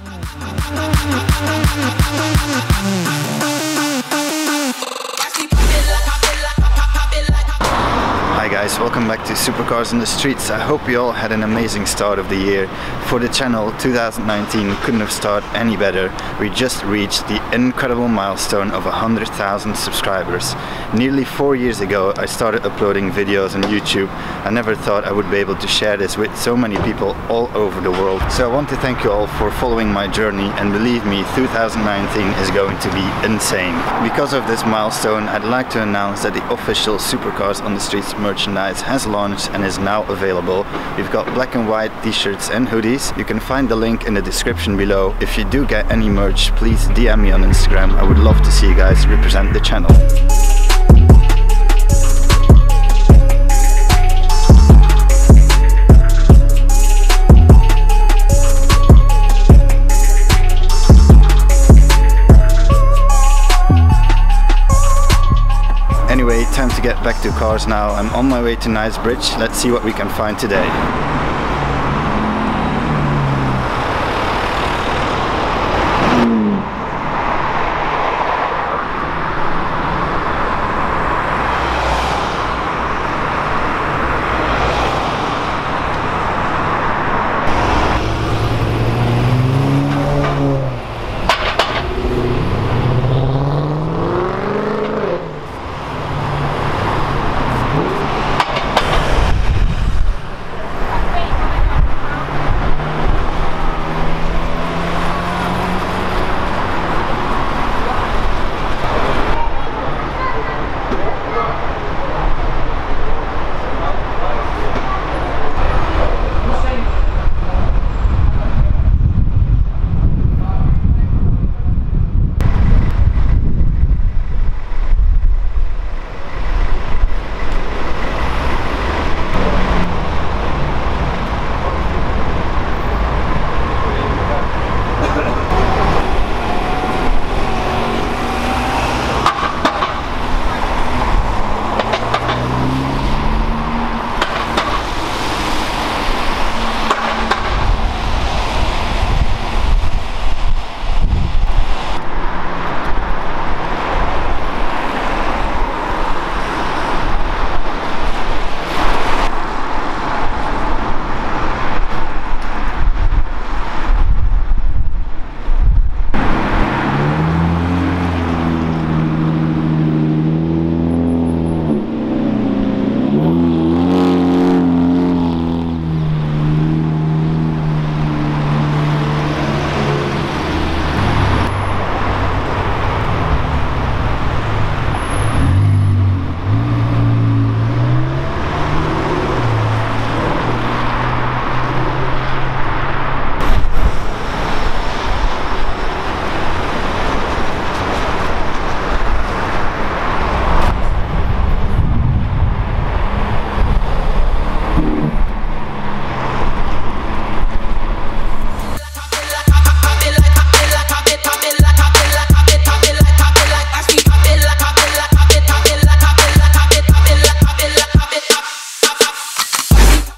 Hi guys, welcome back to Supercars on the Streets. I hope you all had an amazing start of the year. For the channel, 2019 couldn't have started any better. We just reached the incredible milestone of 100,000 subscribers. Nearly four years ago, I started uploading videos on YouTube. I never thought I would be able to share this with so many people all over the world. So I want to thank you all for following my journey and believe me, 2019 is going to be insane. Because of this milestone, I'd like to announce that the official Supercars on the Streets merchandise has launched and is now available. We've got black and white t-shirts and hoodies. You can find the link in the description below. If you do get any merch, please DM me on Instagram. I would love to see you guys represent the channel. To get back to cars now. I'm on my way to Knightsbridge. Let's see what we can find today.